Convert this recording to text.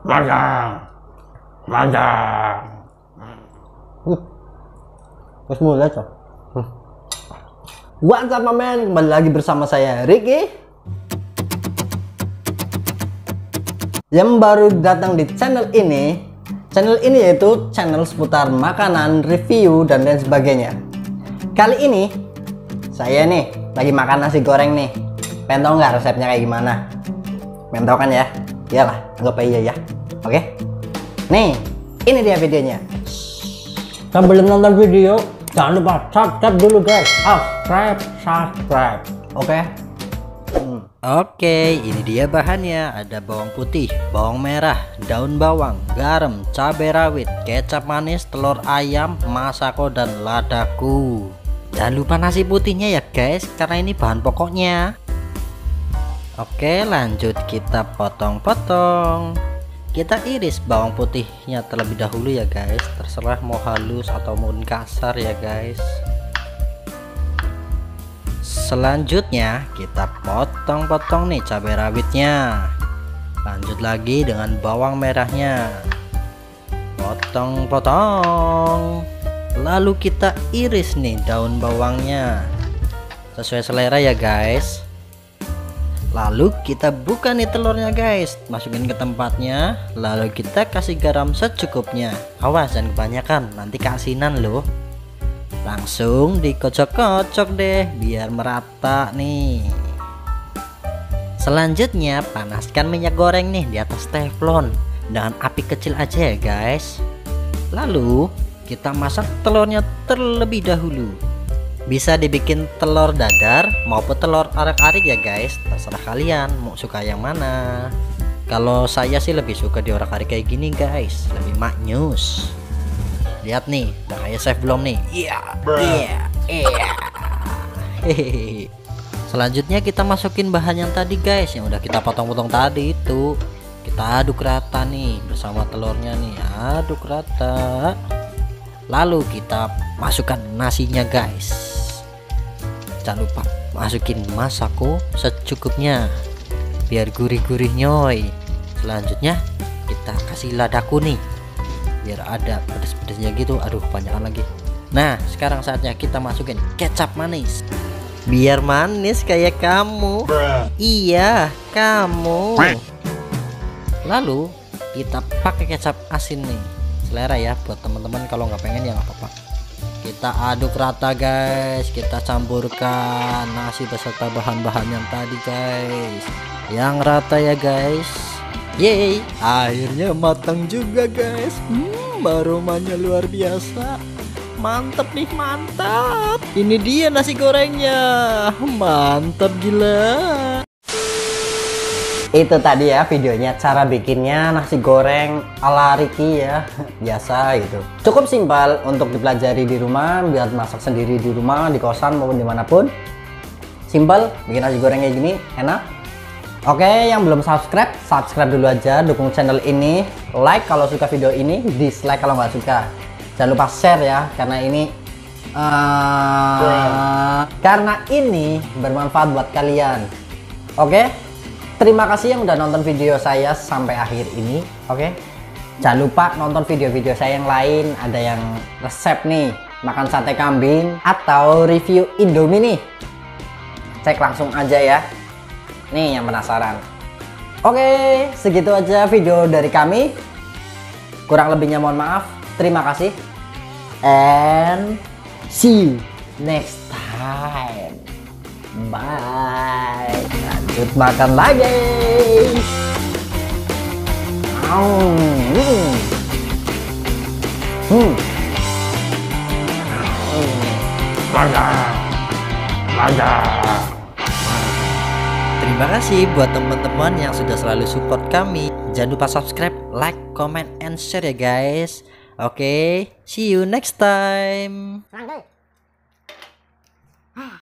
Mantap. Mantap. Uh. Terus mulai tuh. What's up, man? Kembali lagi bersama saya, Ricky. Yang baru datang di channel ini, channel ini yaitu channel seputar makanan, review, dan lain sebagainya. Kali ini, saya nih, lagi makan nasi goreng nih. Pengen tau nggak resepnya kayak gimana? Pengen tau kan ya? Iyalah, anggap aja ya. Oke? Nih, ini dia videonya. Sebelum nonton video, jangan lupa subscribe dulu guys. Subscribe, subscribe. Oke? Oke, ini dia bahannya. Ada bawang putih, bawang merah, daun bawang, garam, cabai rawit, kecap manis, telur ayam, masako, dan ladaku. Jangan lupa nasi putihnya ya guys, karena ini bahan pokoknya. Oke, lanjut kita potong-potong. Kita iris bawang putihnya terlebih dahulu ya guys. Terserah mau halus atau mau kasar ya guys. Selanjutnya kita potong-potong nih cabai rawitnya. Lanjut lagi dengan bawang merahnya. Potong-potong. Lalu kita iris nih daun bawangnya. Sesuai selera ya guys. Lalu kita buka nih telurnya guys. Masukin ke tempatnya. Lalu kita kasih garam secukupnya. Awas jangan kebanyakan. Nanti keasinan loh. Langsung dikocok-kocok deh Biar merata nih. Selanjutnya panaskan minyak goreng nih di atas teflon Dengan api kecil aja ya guys. Lalu kita masak telurnya terlebih dahulu bisa dibikin telur dadar maupun telur arak-arik ya guys. Terserah kalian mau suka yang mana. Kalau saya sih lebih suka di arak-arik kayak gini guys. Lebih maknyus. Lihat nih udah kayak chef belum nih? Iya. Iya. Iya. Hehehe. Selanjutnya kita masukin bahan yang tadi guys. Yang udah kita potong-potong tadi itu. Kita aduk rata nih bersama telurnya nih. Aduk rata. Lalu kita masukkan nasinya guys jangan lupa masukin masako secukupnya biar gurih-gurih nyoy. Selanjutnya kita kasih ladaku nih. Biar ada pedes-pedesnya gitu aduh kebanyakan lagi. Nah sekarang saatnya kita masukin kecap manis. Biar manis kayak kamu. Iya kamu. Lalu kita pakai kecap asin nih. Selera ya buat teman-teman kalau nggak pengen ya nggak apa-apa kita aduk rata guys. Kita campurkan nasi beserta bahan-bahan yang tadi guys. Yang rata ya guys. Yeay. Akhirnya matang juga guys. Hmm, aromanya luar biasa. Mantep nih mantap. Ini dia nasi gorengnya. Mantap gila Itu tadi ya videonya cara bikinnya nasi goreng ala Ricky ya biasa gitu. Cukup simpel untuk dipelajari di rumah biar masak sendiri di rumah di kosan maupun di mana pun. Simpel bikin nasi goreng kayak gini enak. Oke yang belum subscribe subscribe dulu aja dukung channel ini like kalau suka video ini dislike kalau nggak suka jangan lupa share ya karena ini uh, karena ini bermanfaat buat kalian. Oke. Terima kasih yang udah nonton video saya sampai akhir ini. Oke. Jangan lupa nonton video-video saya yang lain. Ada yang resep nih, makan sate kambing atau review Indomie nih. Cek langsung aja ya. Nih yang penasaran. Oke, segitu aja video dari kami. Kurang lebihnya mohon maaf. Terima kasih. And see you next time. Bye. Lanjut makan lagi. Hmm. Hmm. Terima kasih buat teman-teman yang sudah selalu support kami. Jangan lupa subscribe, like, comment, and share ya guys. Oke, see you next time.